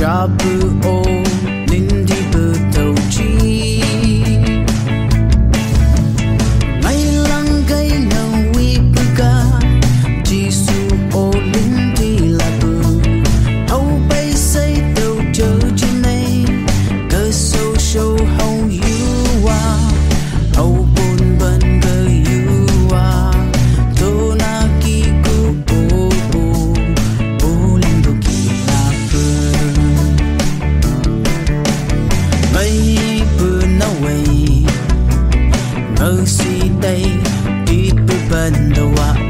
Shabuot. 飞，一部分的晚。